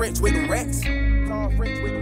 French with the racks. Carl French with the.